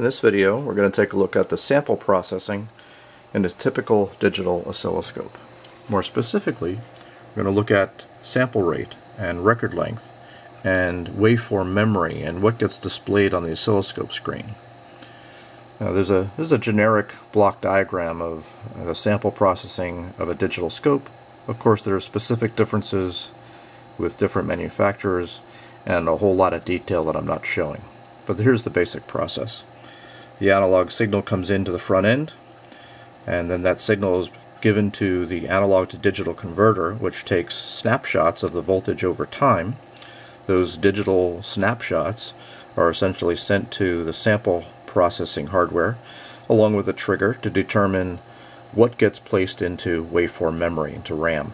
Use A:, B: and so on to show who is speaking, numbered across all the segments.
A: In this video we're going to take a look at the sample processing in a typical digital oscilloscope. More specifically, we're going to look at sample rate and record length and waveform memory and what gets displayed on the oscilloscope screen. Now there's a, this is a generic block diagram of the sample processing of a digital scope. Of course there are specific differences with different manufacturers and a whole lot of detail that I'm not showing. But here's the basic process. The analog signal comes into the front end and then that signal is given to the analog to digital converter which takes snapshots of the voltage over time. Those digital snapshots are essentially sent to the sample processing hardware along with a trigger to determine what gets placed into waveform memory, into RAM.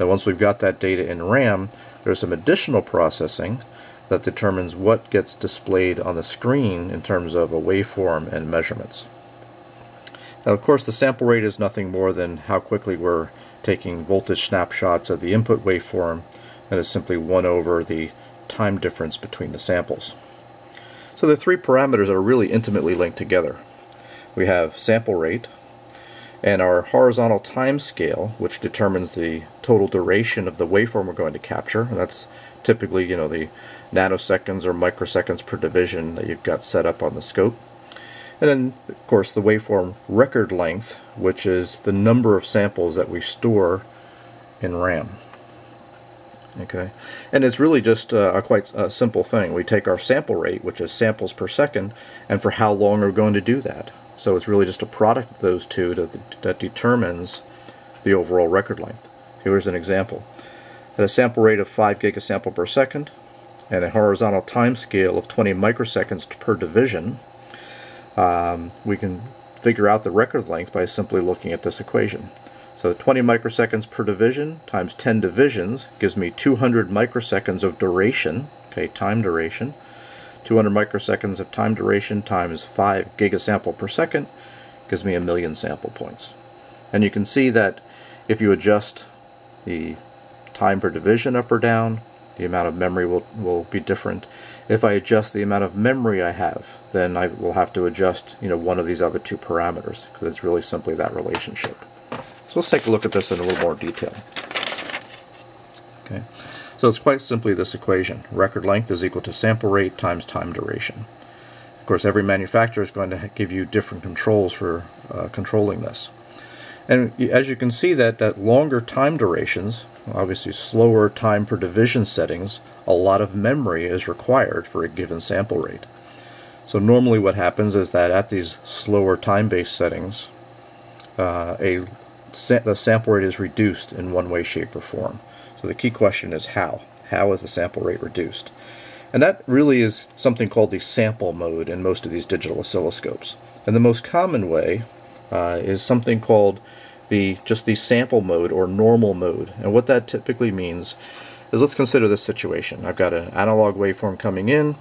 A: Now once we've got that data in RAM, there's some additional processing that determines what gets displayed on the screen in terms of a waveform and measurements. Now of course the sample rate is nothing more than how quickly we're taking voltage snapshots of the input waveform and is simply 1 over the time difference between the samples. So the three parameters are really intimately linked together. We have sample rate and our horizontal time scale which determines the total duration of the waveform we're going to capture. And that's typically you know the nanoseconds or microseconds per division that you've got set up on the scope. And then, of course, the waveform record length, which is the number of samples that we store in RAM. Okay, and it's really just uh, a quite a simple thing. We take our sample rate, which is samples per second, and for how long are we going to do that. So it's really just a product of those two that, that determines the overall record length. Here's an example. At a sample rate of 5 gigasample per second and a horizontal time scale of 20 microseconds per division, um, we can figure out the record length by simply looking at this equation. So 20 microseconds per division times 10 divisions gives me 200 microseconds of duration, okay, time duration. 200 microseconds of time duration times 5 gigasample per second gives me a million sample points. And you can see that if you adjust the time per division up or down, the amount of memory will, will be different. If I adjust the amount of memory I have, then I will have to adjust you know, one of these other two parameters because it's really simply that relationship. So let's take a look at this in a little more detail. Okay, so it's quite simply this equation. Record length is equal to sample rate times time duration. Of course, every manufacturer is going to give you different controls for uh, controlling this. And as you can see that at longer time durations, obviously slower time per division settings, a lot of memory is required for a given sample rate. So normally what happens is that at these slower time-based settings, uh, a the sample rate is reduced in one way, shape, or form. So the key question is how? How is the sample rate reduced? And that really is something called the sample mode in most of these digital oscilloscopes. And the most common way uh, is something called the just the sample mode or normal mode. And what that typically means is let's consider this situation. I've got an analog waveform coming in.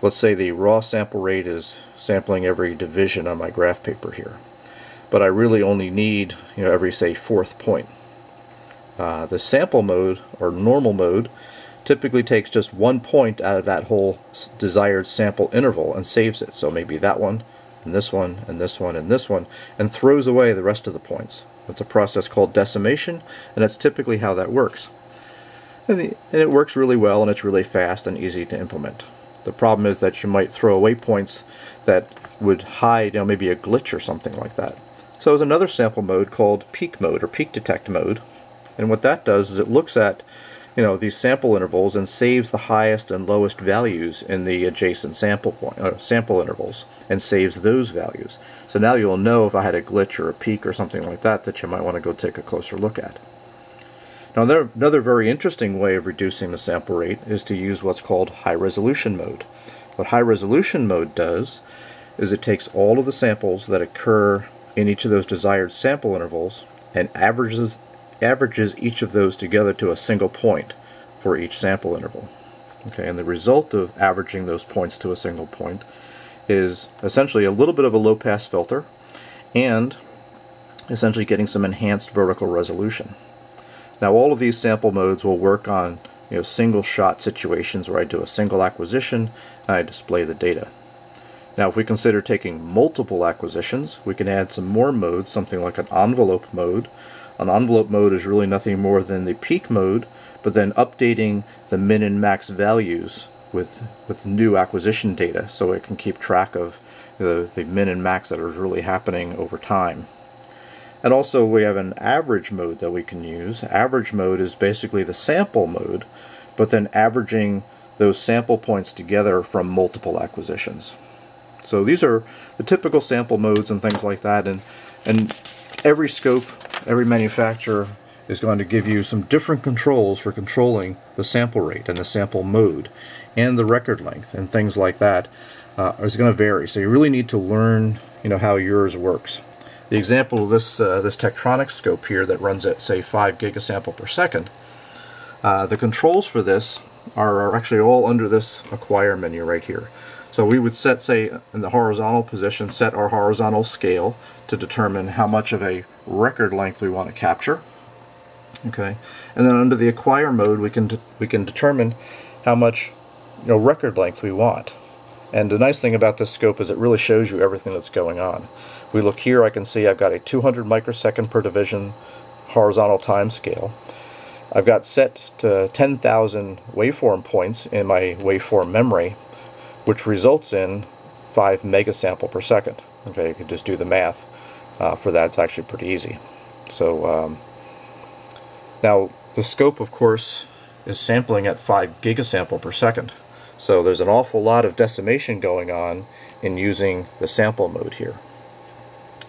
A: Let's say the raw sample rate is sampling every division on my graph paper here but I really only need you know every say fourth point. Uh, the sample mode or normal mode typically takes just one point out of that whole desired sample interval and saves it. So maybe that one, and this one, and this one, and this one, and throws away the rest of the points. It's a process called decimation, and that's typically how that works. And, the, and it works really well, and it's really fast and easy to implement. The problem is that you might throw away points that would hide, you know, maybe a glitch or something like that. So there's another sample mode called peak mode or peak detect mode. And what that does is it looks at you know these sample intervals and saves the highest and lowest values in the adjacent sample point uh, sample intervals and saves those values. So now you'll know if I had a glitch or a peak or something like that that you might want to go take a closer look at. Now another very interesting way of reducing the sample rate is to use what's called high resolution mode. What high resolution mode does is it takes all of the samples that occur in each of those desired sample intervals and averages, averages each of those together to a single point for each sample interval. Okay, and the result of averaging those points to a single point is essentially a little bit of a low pass filter and essentially getting some enhanced vertical resolution. Now all of these sample modes will work on you know, single shot situations where I do a single acquisition and I display the data. Now if we consider taking multiple acquisitions, we can add some more modes, something like an envelope mode. An envelope mode is really nothing more than the peak mode, but then updating the min and max values with, with new acquisition data so it can keep track of the, the min and max that are really happening over time. And also we have an average mode that we can use. Average mode is basically the sample mode, but then averaging those sample points together from multiple acquisitions. So these are the typical sample modes and things like that. And, and every scope, every manufacturer is going to give you some different controls for controlling the sample rate and the sample mode and the record length and things like that uh, is going to vary. So you really need to learn you know, how yours works. The example of this, uh, this Tektronix scope here that runs at say 5 gigasample per second, uh, the controls for this are, are actually all under this acquire menu right here. So we would set, say, in the horizontal position, set our horizontal scale to determine how much of a record length we want to capture. Okay, and then under the acquire mode, we can we can determine how much you know record length we want. And the nice thing about this scope is it really shows you everything that's going on. If we look here, I can see I've got a 200 microsecond per division horizontal time scale. I've got set to 10,000 waveform points in my waveform memory, which results in 5 megasample per second. Okay, you can just do the math uh, for that. It's actually pretty easy. So um, now the scope, of course, is sampling at 5 gigasample per second. So there's an awful lot of decimation going on in using the sample mode here.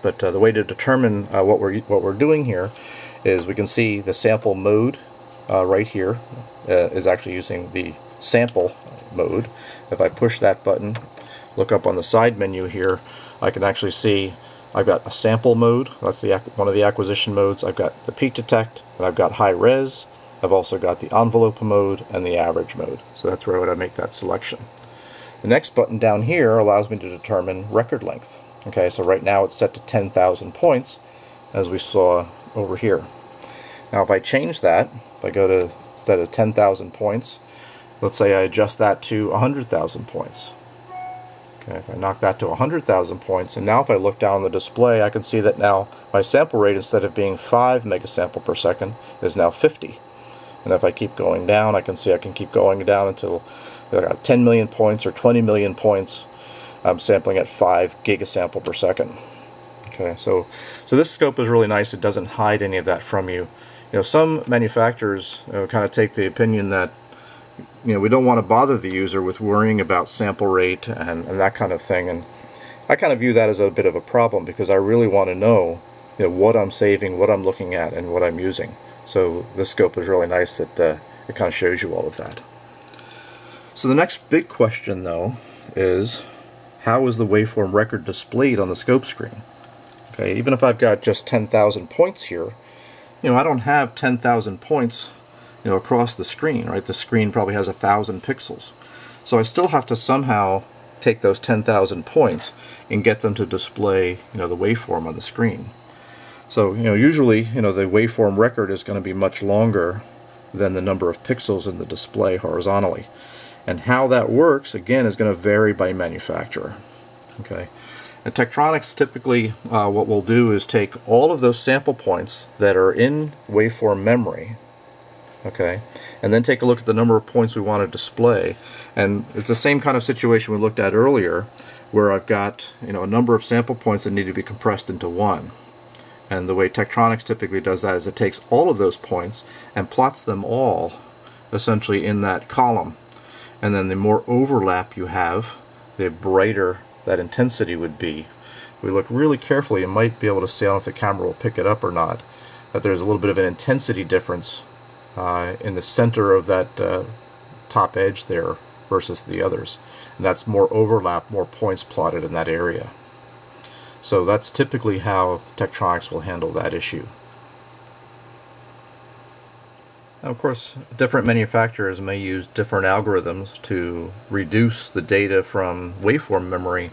A: But uh, the way to determine uh, what we're what we're doing here is we can see the sample mode uh, right here uh, is actually using the sample mode. If I push that button, look up on the side menu here, I can actually see I've got a sample mode, that's the one of the acquisition modes, I've got the peak detect, and I've got high res, I've also got the envelope mode and the average mode. So that's where I would make that selection. The next button down here allows me to determine record length. Okay, so right now it's set to 10,000 points, as we saw over here. Now if I change that, if I go to instead of 10,000 points, let's say I adjust that to 100,000 points. Okay, if I knock that to 100,000 points, and now if I look down the display, I can see that now my sample rate, instead of being 5 megasample per second, is now 50. And if I keep going down, I can see I can keep going down until I got 10 million points or 20 million points. I'm sampling at 5 gigasample per second. Okay, so so this scope is really nice. It doesn't hide any of that from you. You know, some manufacturers you know, kind of take the opinion that you know, we don't want to bother the user with worrying about sample rate and, and that kind of thing. And I kind of view that as a bit of a problem because I really want to know, you know what I'm saving, what I'm looking at, and what I'm using. So this scope is really nice that uh, it kind of shows you all of that. So the next big question though is how is the waveform record displayed on the scope screen? Okay, even if I've got just 10,000 points here, you know, I don't have 10,000 points you know, across the screen, right? The screen probably has a thousand pixels. So I still have to somehow take those 10,000 points and get them to display, you know, the waveform on the screen. So, you know, usually, you know, the waveform record is going to be much longer than the number of pixels in the display horizontally. And how that works, again, is going to vary by manufacturer. Okay. At Tektronix, typically uh, what we'll do is take all of those sample points that are in waveform memory, okay. And then take a look at the number of points we want to display. And it's the same kind of situation we looked at earlier where I've got you know a number of sample points that need to be compressed into one. And the way Tektronix typically does that is it takes all of those points and plots them all essentially in that column. And then the more overlap you have the brighter that intensity would be. If we look really carefully. You might be able to see I don't know if the camera will pick it up or not that there's a little bit of an intensity difference uh, in the center of that uh, top edge there versus the others. And that's more overlap, more points plotted in that area. So that's typically how Tektronix will handle that issue. Now, of course, different manufacturers may use different algorithms to reduce the data from waveform memory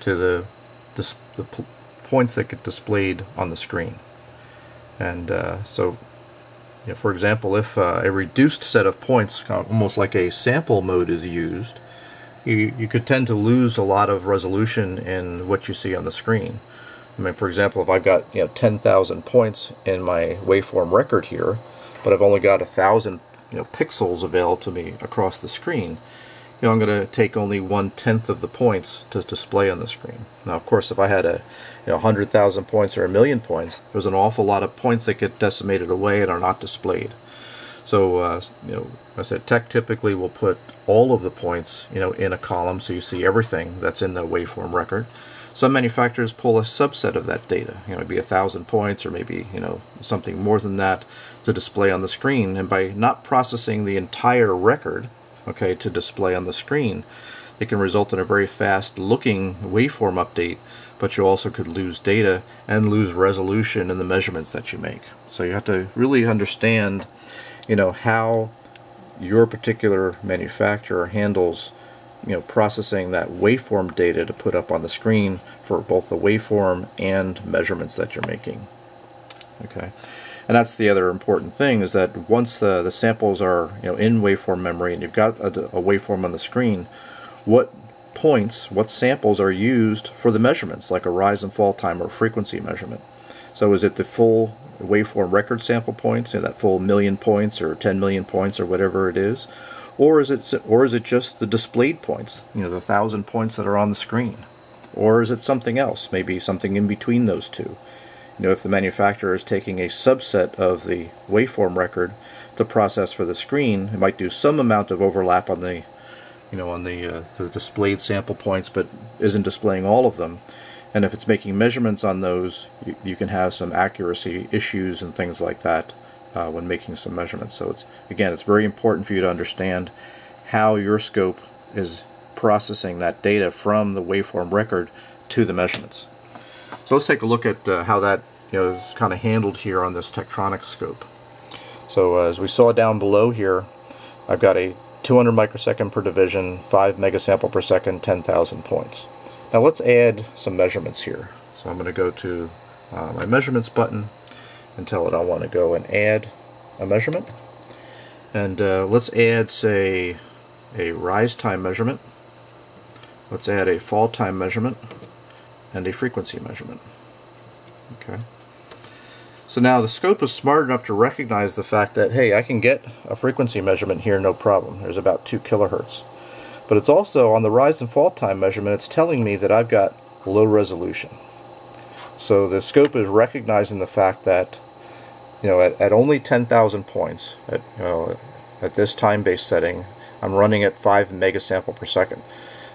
A: to the, the points that get displayed on the screen. And uh, so you know, for example, if uh, a reduced set of points, almost like a sample mode is used, you, you could tend to lose a lot of resolution in what you see on the screen. I mean, for example, if I've got you know 10,000 points in my waveform record here, but I've only got a thousand you know, pixels available to me across the screen, you know, I'm going to take only one tenth of the points to display on the screen. Now, of course, if I had a you know 100,000 points or a million points, there's an awful lot of points that get decimated away and are not displayed. So, uh, you know, I said Tek typically will put all of the points, you know, in a column so you see everything that's in the waveform record. Some manufacturers pull a subset of that data, you know, maybe a thousand points or maybe, you know, something more than that to display on the screen. And by not processing the entire record, okay, to display on the screen, it can result in a very fast looking waveform update, but you also could lose data and lose resolution in the measurements that you make. So you have to really understand, you know, how your particular manufacturer handles you know processing that waveform data to put up on the screen for both the waveform and measurements that you're making. Okay and that's the other important thing is that once the, the samples are you know in waveform memory and you've got a, a waveform on the screen what points what samples are used for the measurements like a rise and fall time or frequency measurement? So is it the full waveform record sample points, you know, that full million points or 10 million points or whatever it is, or is it or is it just the displayed points, you know, the thousand points that are on the screen, or is it something else, maybe something in between those two? You know, if the manufacturer is taking a subset of the waveform record to process for the screen, it might do some amount of overlap on the, you know, on the, uh, the displayed sample points, but isn't displaying all of them. And if it's making measurements on those, you, you can have some accuracy issues and things like that uh, when making some measurements. So it's again, it's very important for you to understand how your scope is processing that data from the waveform record to the measurements. So let's take a look at uh, how that you know, is kind of handled here on this Tektronix scope. So uh, as we saw down below here, I've got a 200 microsecond per division, 5 megasample per second, 10,000 points. Now let's add some measurements here. So I'm going to go to uh, my measurements button and tell it I want to go and add a measurement. And uh, let's add, say, a rise time measurement. Let's add a fall time measurement and a frequency measurement. Okay. So now the scope is smart enough to recognize the fact that, hey, I can get a frequency measurement here, no problem. There's about 2 kilohertz. But it's also, on the rise and fall time measurement, it's telling me that I've got low resolution. So the scope is recognizing the fact that, you know, at, at only 10,000 points, at, you know, at this time-based setting, I'm running at 5 megasample per second.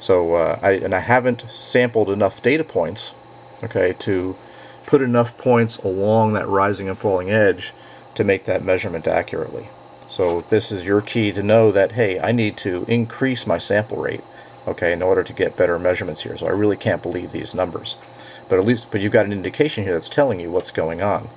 A: So, uh, I, and I haven't sampled enough data points, okay, to put enough points along that rising and falling edge to make that measurement accurately. So this is your key to know that, hey, I need to increase my sample rate, okay, in order to get better measurements here. So I really can't believe these numbers but at least but you've got an indication here that's telling you what's going on.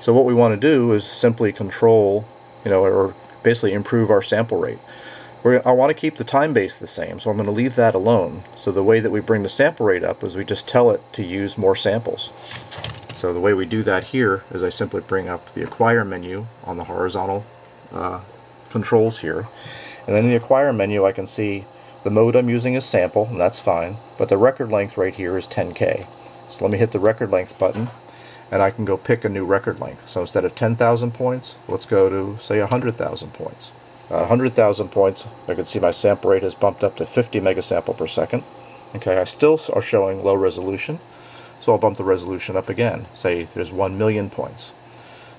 A: So what we want to do is simply control, you know, or basically improve our sample rate. We're, I want to keep the time base the same, so I'm going to leave that alone. So the way that we bring the sample rate up is we just tell it to use more samples. So the way we do that here is I simply bring up the acquire menu on the horizontal uh, controls here. And then in the acquire menu I can see the mode I'm using is sample, and that's fine, but the record length right here is 10K. So let me hit the record length button and I can go pick a new record length. So instead of 10,000 points, let's go to say 100,000 points. Uh, 100,000 points, I can see my sample rate has bumped up to 50 megasample per second. Okay, I still are showing low resolution, so I'll bump the resolution up again. Say there's 1 million points.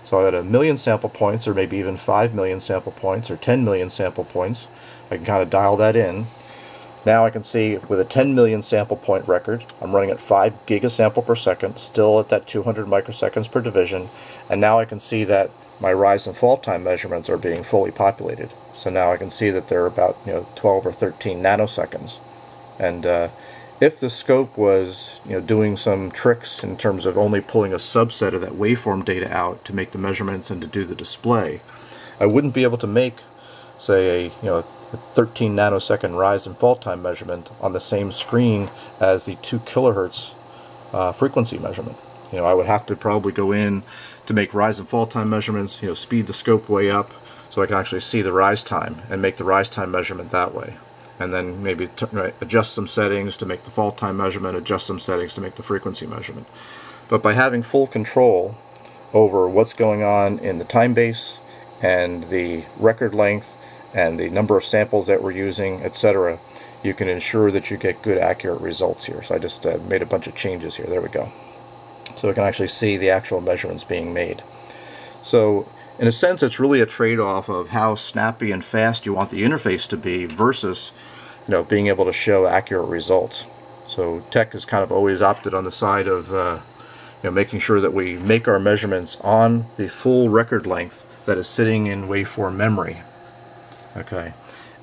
A: So at a million sample points, or maybe even 5 million sample points, or 10 million sample points, I can kind of dial that in now I can see with a 10 million sample point record, I'm running at 5 gigasample per second, still at that 200 microseconds per division, and now I can see that my rise and fall time measurements are being fully populated. So now I can see that they're about you know 12 or 13 nanoseconds. And uh, if the scope was you know doing some tricks in terms of only pulling a subset of that waveform data out to make the measurements and to do the display, I wouldn't be able to make say a you know a 13 nanosecond rise and fall time measurement on the same screen as the 2 kilohertz uh, frequency measurement. You know, I would have to probably go in to make rise and fall time measurements, you know, speed the scope way up so I can actually see the rise time and make the rise time measurement that way. and then maybe adjust some settings to make the fall time measurement, adjust some settings to make the frequency measurement. But by having full control over what's going on in the time base and the record length and the number of samples that we're using, etc., you can ensure that you get good accurate results here. So I just uh, made a bunch of changes here. There we go. So we can actually see the actual measurements being made. So in a sense, it's really a trade-off of how snappy and fast you want the interface to be versus you know, being able to show accurate results. So Tek has kind of always opted on the side of uh, you know, making sure that we make our measurements on the full record length that is sitting in waveform memory. Okay,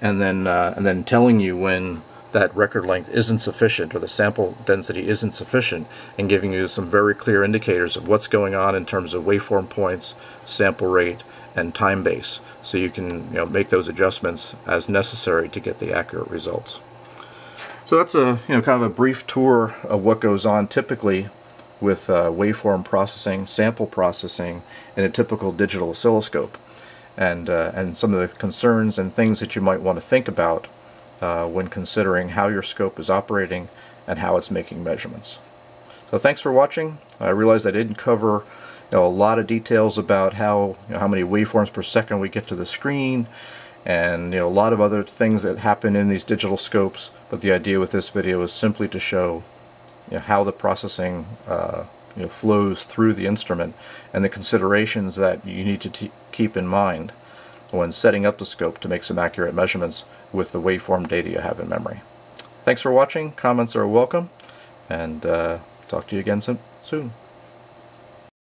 A: and then uh, and then telling you when that record length isn't sufficient or the sample density isn't sufficient and giving you some very clear indicators of what's going on in terms of waveform points, sample rate, and time base so you can you know, make those adjustments as necessary to get the accurate results. So that's a you know kind of a brief tour of what goes on typically with uh, waveform processing, sample processing in a typical digital oscilloscope and, uh, and some of the concerns and things that you might want to think about uh, when considering how your scope is operating and how it's making measurements. So thanks for watching. I realize I didn't cover you know, a lot of details about how you know, how many waveforms per second we get to the screen and you know a lot of other things that happen in these digital scopes but the idea with this video is simply to show you know, how the processing uh, you know, flows through the instrument and the considerations that you need to keep in mind when setting up the scope to make some accurate measurements with the waveform data you have in memory. Thanks for watching. Comments are welcome, and uh, talk to you again soon.